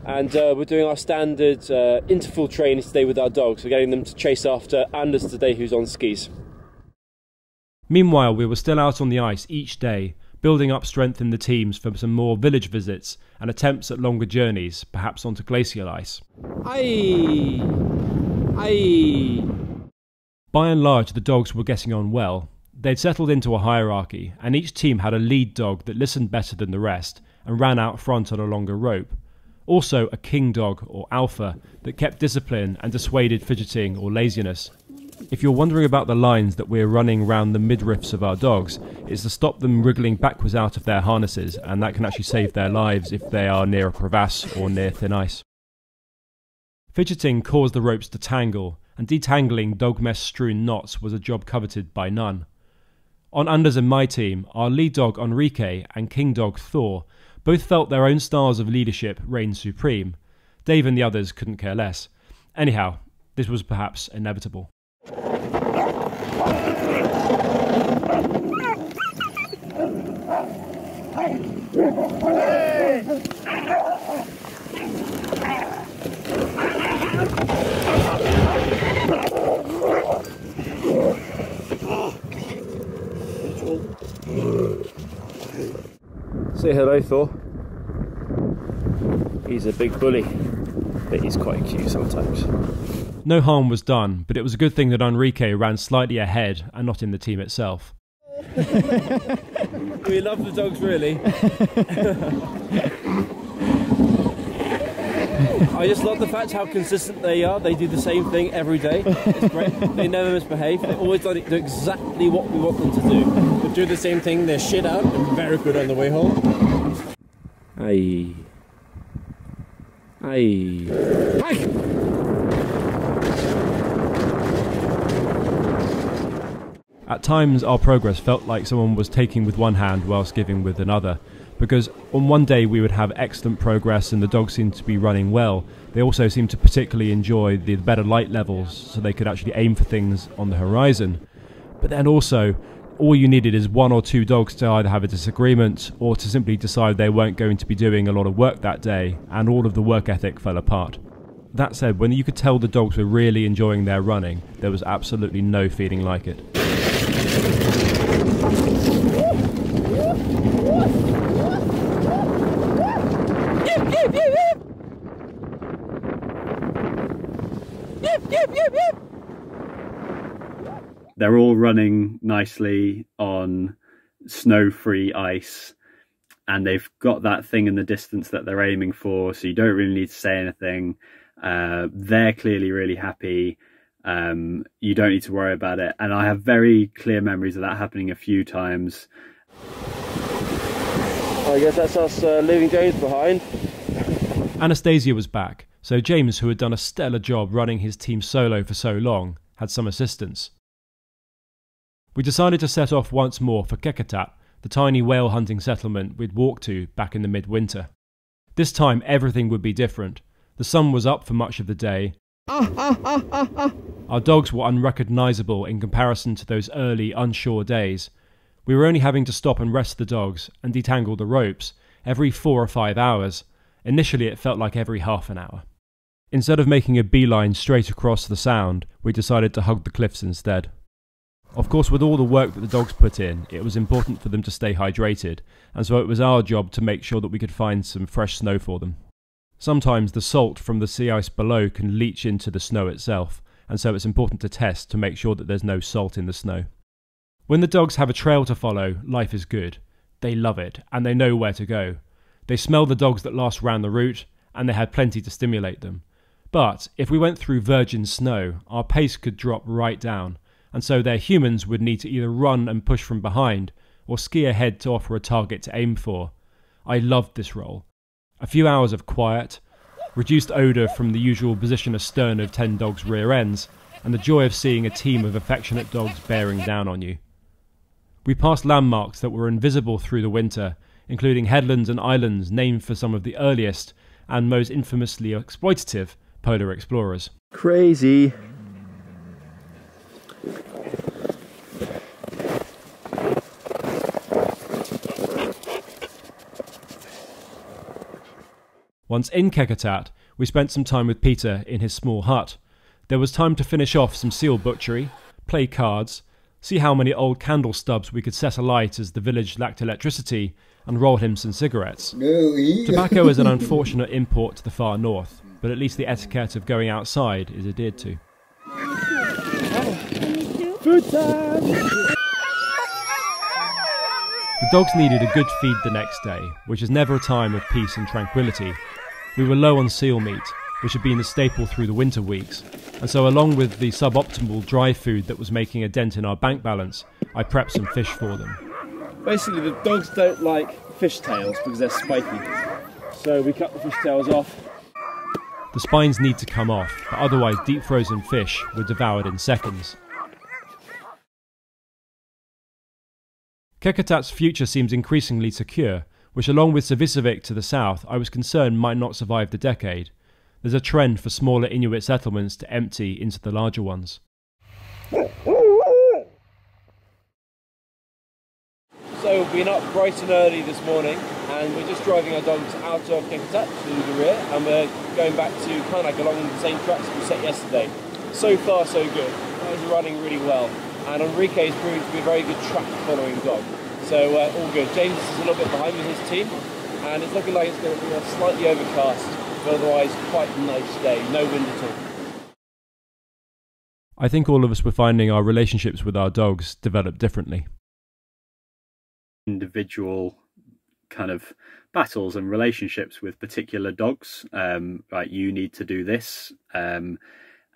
S7: And uh, we're doing our standard uh, interval training today with our dogs. We're getting them to chase after Anders today, who's on skis.
S1: Meanwhile, we were still out on the ice each day, building up strength in the teams for some more village visits and attempts at longer journeys, perhaps onto glacial ice.
S7: Aye! Aye!
S1: By and large, the dogs were getting on well. They'd settled into a hierarchy, and each team had a lead dog that listened better than the rest and ran out front on a longer rope. Also, a king dog, or alpha, that kept discipline and dissuaded fidgeting or laziness. If you're wondering about the lines that we're running round the midriffs of our dogs, it's to stop them wriggling backwards out of their harnesses, and that can actually save their lives if they are near a crevasse or near thin ice. Fidgeting caused the ropes to tangle, and detangling dog mess strewn knots was a job coveted by none. On Anders and my team, our lead dog Enrique and king dog Thor both felt their own styles of leadership reign supreme. Dave and the others couldn't care less. Anyhow, this was perhaps inevitable.
S7: Say hello, Thor. He's a big bully, but he's quite cute sometimes.
S1: No harm was done, but it was a good thing that Enrique ran slightly ahead and not in the team itself.
S7: we love the dogs, really. I just love the fact how consistent they are. They do the same thing every day. It's great. they never misbehave. They always do exactly what we want them to do. They do the same thing. They're shit out and very good on the way home.
S14: Aye.
S7: Hey.
S1: At times, our progress felt like someone was taking with one hand whilst giving with another, because on one day we would have excellent progress and the dogs seemed to be running well. They also seemed to particularly enjoy the better light levels, so they could actually aim for things on the horizon. But then also, all you needed is one or two dogs to either have a disagreement or to simply decide they weren't going to be doing a lot of work that day, and all of the work ethic fell apart. That said, when you could tell the dogs were really enjoying their running, there was absolutely no feeling like it.
S3: They're all running nicely on snow free ice and they've got that thing in the distance that they're aiming for, so you don't really need to say anything. Uh, they're clearly really happy. Um, you don't need to worry about it. And I have very clear memories of that happening a few times.
S7: I guess that's us uh, leaving James behind.
S1: Anastasia was back, so James, who had done a stellar job running his team solo for so long, had some assistance. We decided to set off once more for Qeqertat, the tiny whale hunting settlement we'd walked to back in the midwinter. This time everything would be different. The sun was up for much of the day. Our dogs were unrecognisable in comparison to those early, unsure days. We were only having to stop and rest the dogs and detangle the ropes every four or five hours. Initially, it felt like every half an hour. Instead of making a beeline straight across the sound, we decided to hug the cliffs instead. Of course, with all the work that the dogs put in, it was important for them to stay hydrated, and so it was our job to make sure that we could find some fresh snow for them. Sometimes the salt from the sea ice below can leach into the snow itself, and so it's important to test to make sure that there's no salt in the snow. When the dogs have a trail to follow, life is good. They love it, and they know where to go. They smell the dogs that last round the route, and they had plenty to stimulate them. But if we went through virgin snow, our pace could drop right down, and so their humans would need to either run and push from behind or ski ahead to offer a target to aim for. I loved this role. A few hours of quiet, reduced odour from the usual position astern of ten dogs' rear ends, and the joy of seeing a team of affectionate dogs bearing down on you. We passed landmarks that were invisible through the winter, including headlands and islands named for some of the earliest and most infamously exploitative polar explorers.
S7: Crazy.
S1: Once in Qeqertat, we spent some time with Peter in his small hut. There was time to finish off some seal butchery, play cards, see how many old candle stubs we could set alight as the village lacked electricity, and roll him some cigarettes. No, Tobacco is an unfortunate import to the far north, but at least the etiquette of going outside is adhered to.
S2: Food time!
S1: The dogs needed a good feed the next day, which is never a time of peace and tranquility. We were low on seal meat, which had been the staple through the winter weeks, and so along with the suboptimal dry food that was making a dent in our bank balance, I prepped some fish for them.
S7: Basically, the dogs don't like fish tails because they're spiky. So we cut the fish tails off.
S1: The spines need to come off, but otherwise deep frozen fish were devoured in seconds. Qeqertat's future seems increasingly secure, which along with Savissivik to the south I was concerned might not survive the decade. There's a trend for smaller Inuit settlements to empty into the larger ones.
S7: So been up bright and early this morning and we're just driving our dogs out of Qeqertat to the rear and we're going back to Qaanaaq along the same tracks we set yesterday. So far so good. Guys are running really well and Enrique is proving to be a very good track following dog. So uh, all good. James is a little bit behind with his team and it's looking like it's going to be a slightly overcast but otherwise quite a nice day. No wind at all.
S1: I think all of us were finding our relationships with our dogs develop differently.
S3: Individual kind of battles and relationships with particular dogs. Um, right, you need to do this. Um,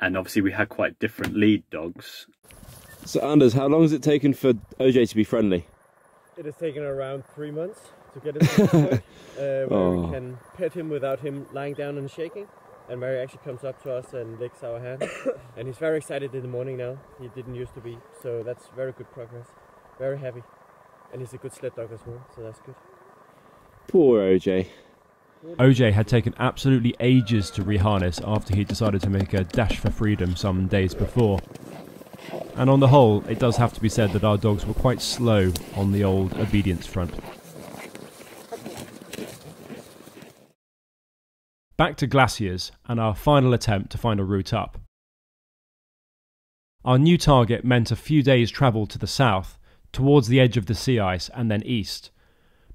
S3: and obviously, we had quite different lead dogs.
S7: So, Anders, how long has it taken for OJ to be friendly?
S2: It has taken around three months.
S8: to get him to the uh, where
S14: Oh.
S8: we can pet him without him lying down and shaking. And Mary actually comes up to us and licks our hand. and he's very excited in the morning now. He didn't used to be, so that's very good progress. Very happy. And he's a good sled dog as well, so that's good.
S14: Poor OJ.
S1: OJ had taken absolutely ages to reharness after he decided to make a dash for freedom some days before. And on the whole, it does have to be said that our dogs were quite slow on the old obedience front. Back to glaciers and our final attempt to find a route up. Our new target meant a few days' travel to the south, towards the edge of the sea ice, and then east.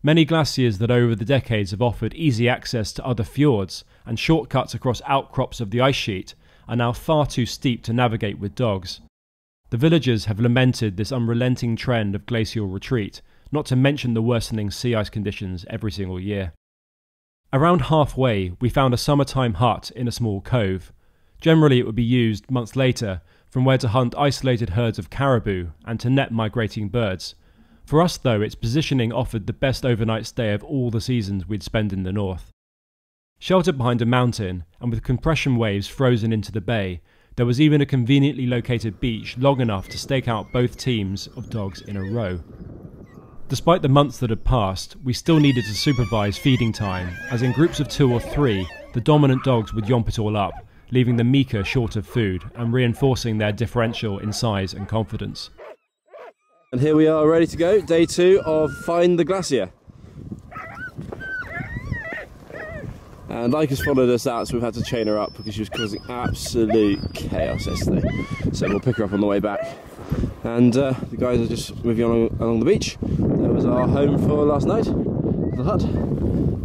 S1: Many glaciers that over the decades have offered easy access to other fjords and shortcuts across outcrops of the ice sheet are now far too steep to navigate with dogs. The villagers have lamented this unrelenting trend of glacial retreat, not to mention the worsening sea ice conditions every single year. Around halfway, we found a summertime hut in a small cove. Generally, it would be used months later from where to hunt isolated herds of caribou and to net migrating birds. For us, though, its positioning offered the best overnight stay of all the seasons we'd spend in the north. Sheltered behind a mountain and with compression waves frozen into the bay, there was even a conveniently located beach long enough to stake out both teams of dogs in a row. Despite the months that had passed, we still needed to supervise feeding time, as in groups of two or three, the dominant dogs would yomp it all up, leaving the meeker short of food and reinforcing their differential in size and confidence.
S14: And here we are ready to go, day two of Find the Glacier. And Lyca's followed us out, so we've had to chain her up because she was causing absolute chaos yesterday. So we'll pick her up on the way back. And uh, the guys are just moving on along the beach. That was our home for last night, the hut.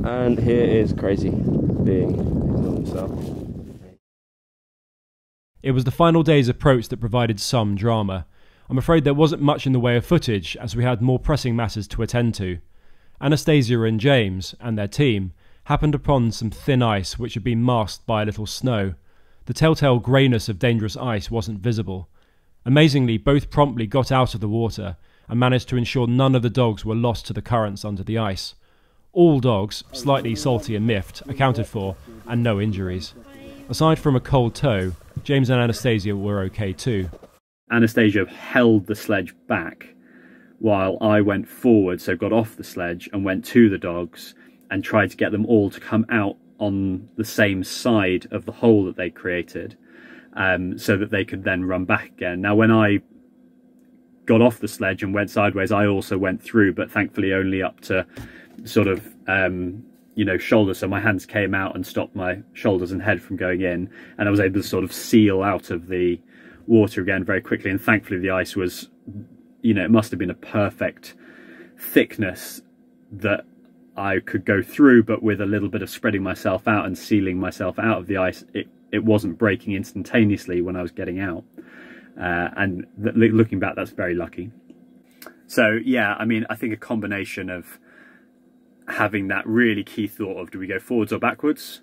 S14: And here is Crazy being his normal self.
S1: It was the final day's approach that provided some drama. I'm afraid there wasn't much in the way of footage, as we had more pressing matters to attend to. Anastasia and James, and their team, happened upon some thin ice which had been masked by a little snow. The telltale greyness of dangerous ice wasn't visible. Amazingly, both promptly got out of the water and managed to ensure none of the dogs were lost to the currents under the ice. All dogs, slightly salty and miffed, accounted for, and no injuries. Aside from a cold toe, James and Anastasia were okay too.
S3: Anastasia held the sledge back while I went forward, so got off the sledge and went to the dogs and tried to get them all to come out on the same side of the hole that they created um, so that they could then run back again. Now, when I got off the sledge and went sideways, I also went through, but thankfully only up to sort of, um, you know, shoulders. So my hands came out and stopped my shoulders and head from going in. And I was able to sort of seal out of the water again very quickly. And thankfully the ice was, you know, it must have been a perfect thickness that I could go through, but with a little bit of spreading myself out and sealing myself out of the ice, it, it wasn't breaking instantaneously when I was getting out. Uh, and looking back, that's very lucky. So yeah, I mean, I think a combination of having that really key thought of do we go forwards or backwards?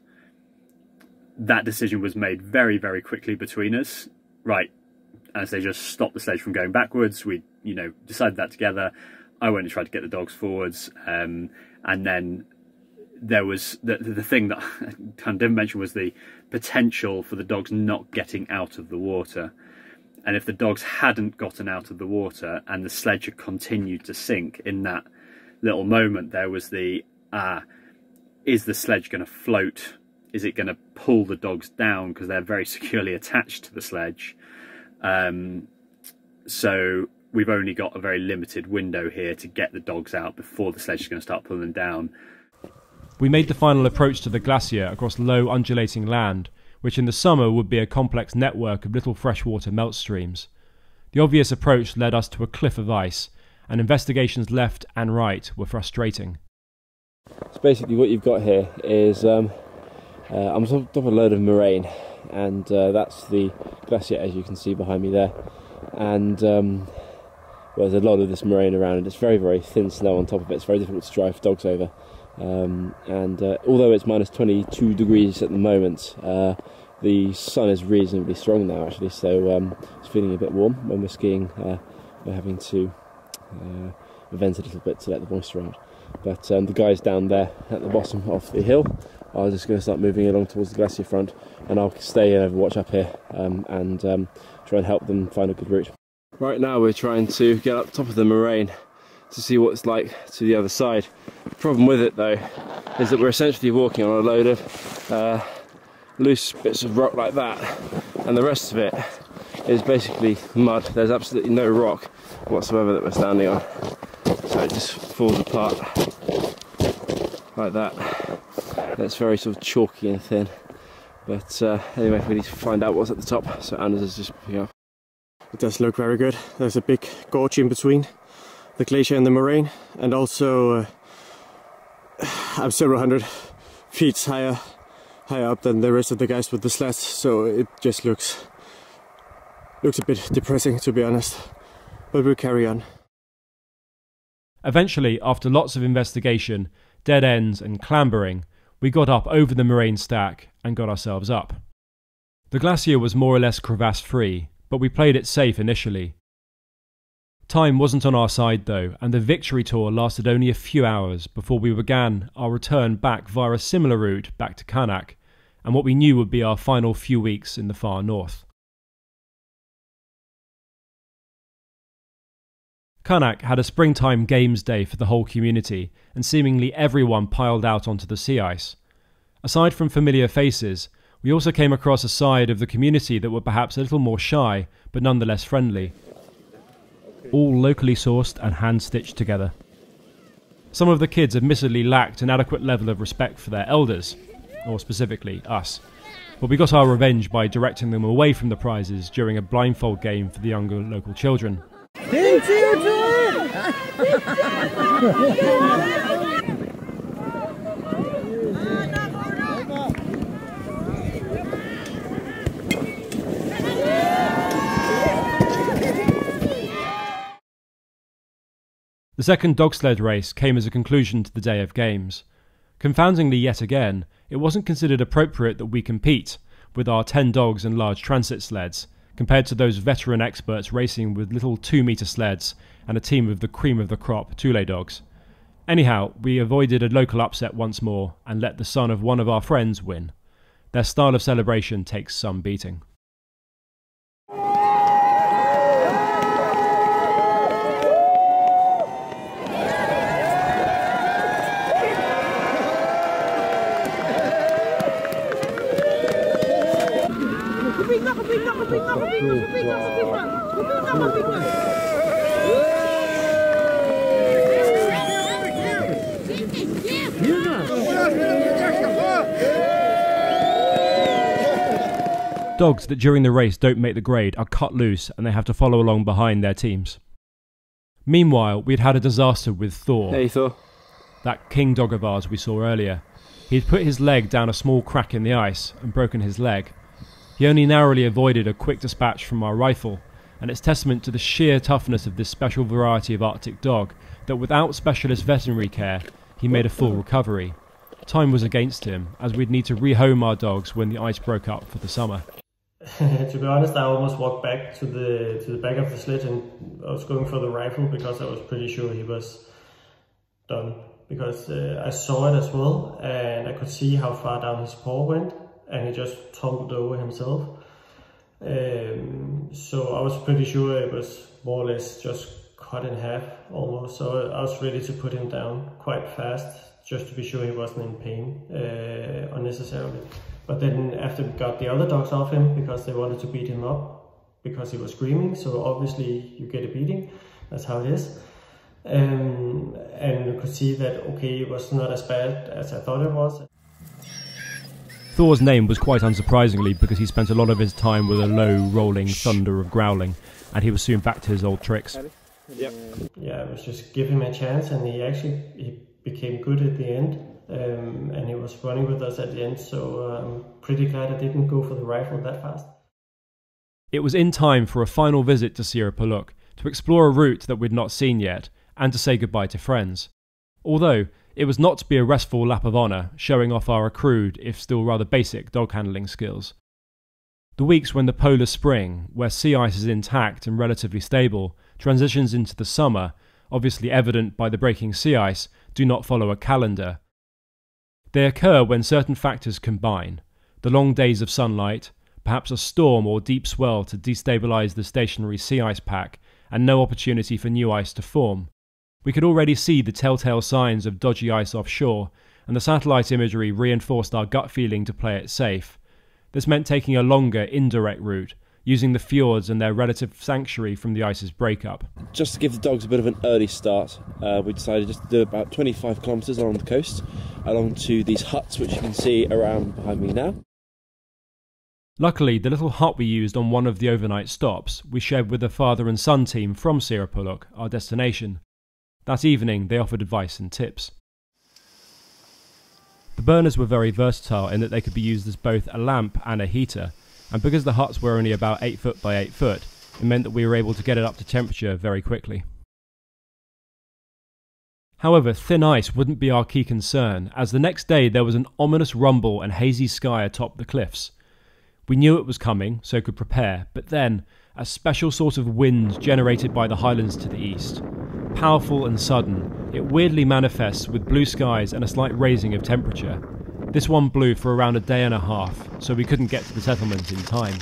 S3: That decision was made very, very quickly between us. Right, as they just stopped the sledge from going backwards, we, you know, decided that together. I went and tried to get the dogs forwards, um, and then there was the the thing that I didn't mention was the potential for the dogs not getting out of the water. And if the dogs hadn't gotten out of the water and the sledge had continued to sink in that little moment, there was the ah, is the sledge going to float? Is it going to pull the dogs down because they're very securely attached to the sledge? Um, so we've only got a very limited window here to get the dogs out before the sledge is going to start pulling them down.
S1: We made the final approach to the glacier across low undulating land, which in the summer would be a complex network of little freshwater melt streams. The obvious approach led us to a cliff of ice, and investigations left and right were frustrating.
S14: So basically, what you've got here is um, uh, I'm on top of a load of moraine, and uh, that's the glacier as you can see behind me there. And um, well, there's a lot of this moraine around, and it's very, very thin snow on top of it. It's very difficult to drive dogs over. Um, and uh, although it's minus 22 degrees at the moment, uh, the sun is reasonably strong now actually, so um, it's feeling a bit warm. When we're skiing, uh, we're having to uh, vent a little bit to let the moisture out. But um, the guys down there at the bottom of the hill are just going to start moving along towards the glacier front, and I'll stay and overwatch up here um, and um, try and help them find a good route. Right now, we're trying to get up top of the moraine to see what it's like to the other side. The problem with it, though, is that we're essentially walking on a load of uh, loose bits of rock like that, and the rest of it is basically mud. There's absolutely no rock whatsoever that we're standing on, so it just falls apart like that. It's very sort of chalky and thin. But uh, anyway, we need to find out what's at the top. So Anders is just picking up.
S15: It does look very good. There's a big gorge in between the glacier and the moraine, and also uh, I'm several hundred feet higher higher up than the rest of the guys with the sleds, so it just looks looks a bit depressing to be honest. But we'll carry on.
S1: Eventually, after lots of investigation, dead ends, and clambering, we got up over the moraine stack and got ourselves up. The glacier was more or less crevasse free, but we played it safe initially. Time wasn't on our side though, and the victory tour lasted only a few hours before we began our return back via a similar route back to Qaanaaq, and what we knew would be our final few weeks in the far north. Qaanaaq had a springtime games day for the whole community, and seemingly everyone piled out onto the sea ice. Aside from familiar faces, we also came across a side of the community that were perhaps a little more shy, but nonetheless friendly. All locally sourced and hand stitched together. Some of the kids admittedly lacked an adequate level of respect for their elders, or specifically us, but we got our revenge by directing them away from the prizes during a blindfold game for the younger local children. The second dog sled race came as a conclusion to the day of games. Confoundingly, yet again, it wasn't considered appropriate that we compete with our 10 dogs and large transit sleds, compared to those veteran experts racing with little 2 metre sleds and a team of the cream of the crop Thule dogs. Anyhow, we avoided a local upset once more and let the son of one of our friends win. Their style of celebration takes some beating. Dogs that during the race don't make the grade are cut loose and they have to follow along behind their teams. Meanwhile, we'd had a disaster with Thor.
S14: Hey, Thor.
S1: That king dog of ours we saw earlier. He'd put his leg down a small crack in the ice and broken his leg. He only narrowly avoided a quick dispatch from our rifle, and it's testament to the sheer toughness of this special variety of Arctic dog that without specialist veterinary care, he made a full recovery. Time was against him, as we'd need to rehome our dogs when the ice broke up for the summer.
S4: to be honest, I almost walked back to the to the back of the sled and I was going for the rifle because I was pretty sure he was done. Because uh, I saw it as well and I could see how far down his paw went and he just tumbled over himself. Um, so I was pretty sure it was more or less just cut in half almost. So I was ready to put him down quite fast just to be sure he wasn't in pain uh, unnecessarily. But then after we got the other dogs off him because they wanted to beat him up because he was screaming, so obviously you get a beating, that's how it is. Um, and you could see that okay, it was not as bad as I thought it was.
S1: Thor's name was quite unsurprisingly because he spent a lot of his time with a low, rolling thunder of growling, and he was soon back to his old tricks.
S4: Yep. Yeah, it was just give him a chance, and he actually he became good at the end um, and he was running with us at the end. So I'm um, pretty glad I didn't go for the rifle that fast.
S1: It was in time for a final visit to Siorapaluk to explore a route that we'd not seen yet and to say goodbye to friends. Although it was not to be a restful lap of honour, showing off our accrued, if still rather basic, dog handling skills. The weeks when the polar spring, where sea ice is intact and relatively stable, transitions into the summer, obviously evident by the breaking sea ice, do not follow a calendar. They occur when certain factors combine the long days of sunlight, perhaps a storm or deep swell to destabilize the stationary sea ice pack, and no opportunity for new ice to form. We could already see the telltale signs of dodgy ice offshore, and the satellite imagery reinforced our gut feeling to play it safe. This meant taking a longer, indirect route, using the fjords and their relative sanctuary from the ice's breakup.
S14: Just to give the dogs a bit of an early start, uh, we decided just to do about 25 kilometres along the coast, along to these huts which you can see around behind me now.
S1: Luckily, the little hut we used on one of the overnight stops we shared with the father and son team from Siorapaluk, our destination. That evening, they offered advice and tips. The burners were very versatile in that they could be used as both a lamp and a heater, and because the huts were only about 8 foot by 8 foot, it meant that we were able to get it up to temperature very quickly. However, thin ice wouldn't be our key concern, as the next day there was an ominous rumble and hazy sky atop the cliffs. We knew it was coming, so could prepare, but then, a special sort of wind generated by the highlands to the east. Powerful and sudden, it weirdly manifests with blue skies and a slight raising of temperature. This one blew for around a day and a half, so we couldn't get to the settlement in time.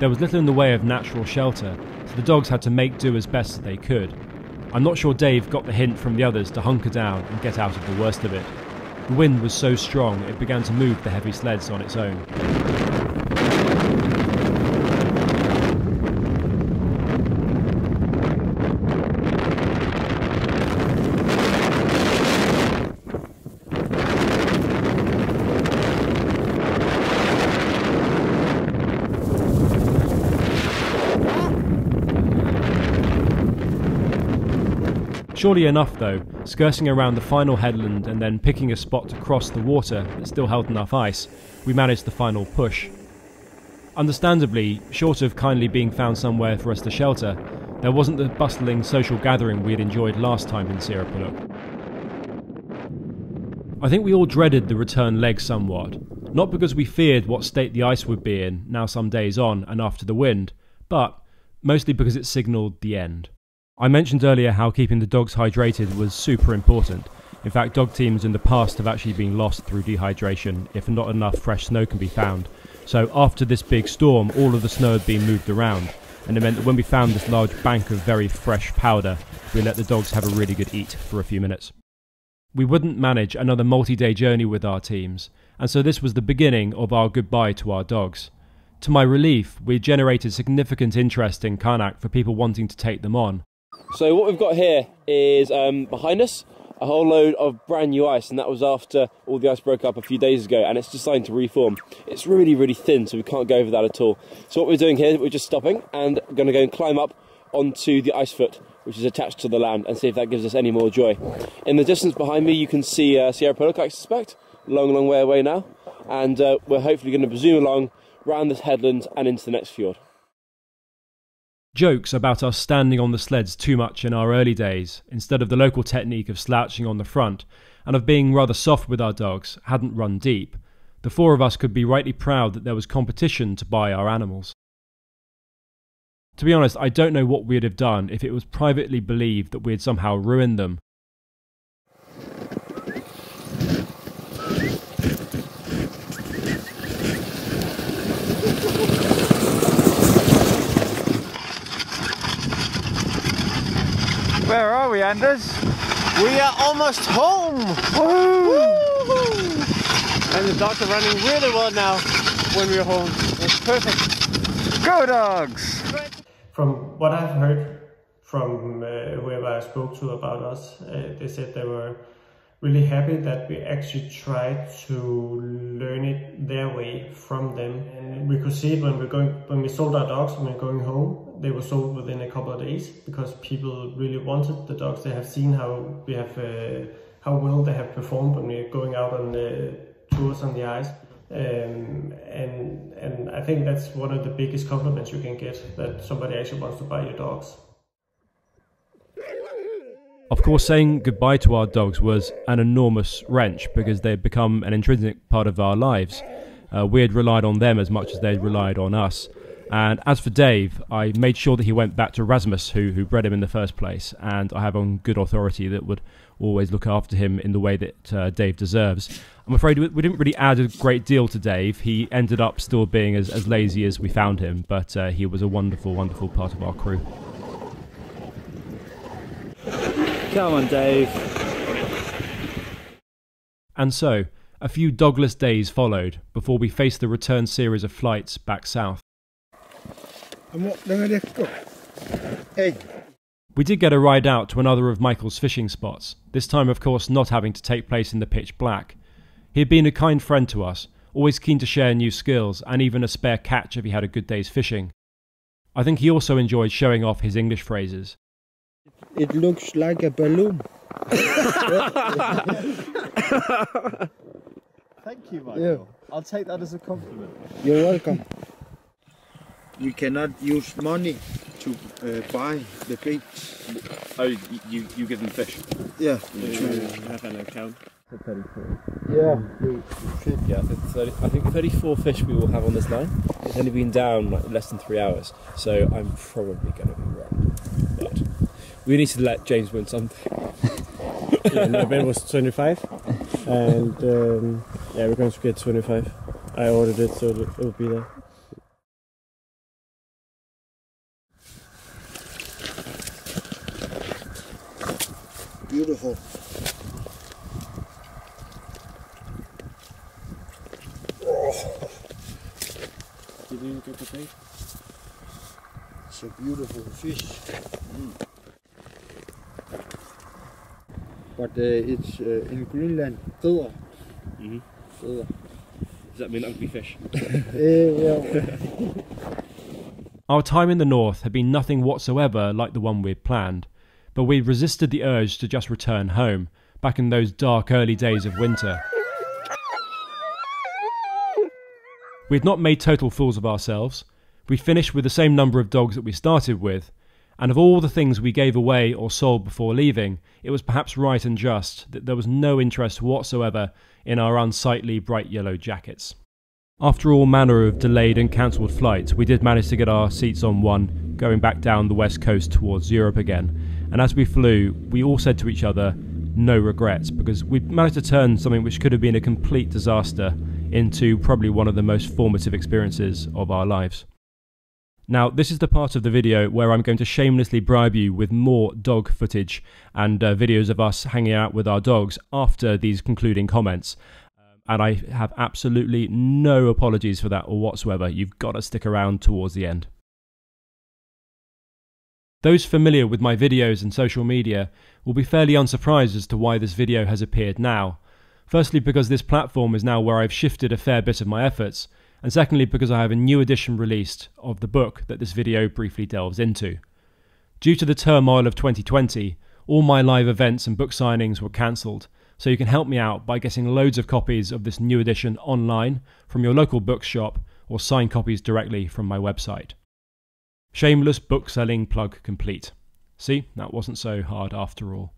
S1: There was little in the way of natural shelter, so the dogs had to make do as best they could. I'm not sure Dave got the hint from the others to hunker down and get out of the worst of it. The wind was so strong it began to move the heavy sleds on its own. Surely enough, though, skirting around the final headland and then picking a spot to cross the water that still held enough ice, we managed the final push. Understandably, short of kindly being found somewhere for us to shelter, there wasn't the bustling social gathering we had enjoyed last time in Siorapaluk. I think we all dreaded the return leg somewhat, not because we feared what state the ice would be in now some days on and after the wind, but mostly because it signalled the end. I mentioned earlier how keeping the dogs hydrated was super important. In fact, dog teams in the past have actually been lost through dehydration if not enough fresh snow can be found. So, after this big storm, all of the snow had been moved around, and it meant that when we found this large bank of very fresh powder, we let the dogs have a really good eat for a few minutes. We wouldn't manage another multi day journey with our teams, and so this was the beginning of our goodbye to our dogs. To my relief, we generated significant interest in Qaanaaq for people wanting to take them on,
S14: so what we've got here is um, behind us a whole load of brand new ice, and that was after all the ice broke up a few days ago, and it's just starting to reform. It's really, really thin, so we can't go over that at all. So what we're doing here, we're just stopping and going to go and climb up onto the ice foot, which is attached to the land, and see if that gives us any more joy. In the distance behind me, you can see uh, Siorapaluk, I suspect, long, long way away now, and uh, we're hopefully going to zoom along round this headland and into the next fjord.
S1: Jokes about us standing on the sleds too much in our early days, instead of the local technique of slouching on the front, and of being rather soft with our dogs, hadn't run deep. The four of us could be rightly proud that there was competition to buy our animals. To be honest, I don't know what we'd have done if it was privately believed that we had somehow ruined them,
S16: Where are we, Anders?
S10: We are almost home! Woo! And the dogs are running really well now when we're home. It's perfect.
S16: Go dogs!
S4: From what I've heard from uh, whoever I spoke to about us, uh, they said they were really happy that we actually tried to learn it their way from them. And we could see it when we going when we sold our dogs when we were going home. They were sold within a couple of days because people really wanted the dogs. They have seen how we have uh, how well they have performed when we're going out on the tours on the ice. Um, and and I think that's one of the biggest compliments you can get that somebody actually wants to buy your dogs.
S1: Of course, saying goodbye to our dogs was an enormous wrench because they had become an intrinsic part of our lives. Uh, we had relied on them as much as they had relied on us. And as for Dave, I made sure that he went back to Rasmus, who, who bred him in the first place, and I have on good authority that would always look after him in the way that uh, Dave deserves. I'm afraid we, we didn't really add a great deal to Dave. He ended up still being as, as lazy as we found him, but uh, he was a wonderful, wonderful part of our crew.
S6: Come on, Dave.
S1: And so, a few dogless days followed before we faced the return series of flights back south.
S12: Hey.
S1: We did get a ride out to another of Michael's fishing spots, this time, of course, not having to take place in the pitch black. He had been a kind friend to us, always keen to share new skills and even a spare catch if he had a good day's fishing. I think he also enjoyed showing off his English phrases.
S12: It looks like a balloon.
S6: Thank you, Michael.
S12: Yeah.
S6: I'll take that as a compliment.
S12: You're welcome. You cannot use money to uh, buy the bait.
S14: Oh, you, you, you give them fish?
S12: Yeah.
S6: You have an account.
S12: Yeah.
S14: Yeah, I think, 30, I think 34 fish we will have on this line. It's only been down like less than three hours, so I'm probably going to be wrong. But we need to let James win something.
S15: yeah, no, bid was 25, and um, yeah, we're going to get 25. I ordered it, so it will be there.
S12: Beautiful. Oh,
S15: You get the bait?
S12: it's a beautiful fish. Mm. But uh, it's uh, in Greenland. Fedder.
S14: Mm-hmm.
S12: Fedder.
S14: Does that mean ugly fish?
S12: yeah.
S1: Our time in the north had been nothing whatsoever like the one we'd planned, but we resisted the urge to just return home, back in those dark early days of winter. We had not made total fools of ourselves. We finished with the same number of dogs that we started with, and of all the things we gave away or sold before leaving, it was perhaps right and just that there was no interest whatsoever in our unsightly bright yellow jackets. After all manner of delayed and cancelled flights, we did manage to get our seats on one, going back down the west coast towards Europe again. And as we flew, we all said to each other, no regrets, because we managed to turn something which could have been a complete disaster into probably one of the most formative experiences of our lives. Now, this is the part of the video where I'm going to shamelessly bribe you with more dog footage and uh, videos of us hanging out with our dogs after these concluding comments. And I have absolutely no apologies for that or whatsoever. You've got to stick around towards the end. Those familiar with my videos and social media will be fairly unsurprised as to why this video has appeared now. Firstly, because this platform is now where I've shifted a fair bit of my efforts, and secondly, because I have a new edition released of the book that this video briefly delves into. Due to the turmoil of 2020, all my live events and book signings were cancelled, so you can help me out by getting loads of copies of this new edition online from your local bookshop or sign copies directly from my website. Shameless book selling plug complete. See, that wasn't so hard after all.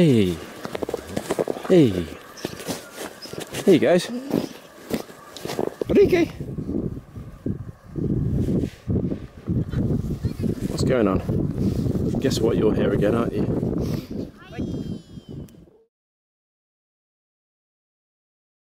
S14: Hey. Hey. Hey guys. Enrique. What's going on? Guess what? You're here again, aren't you?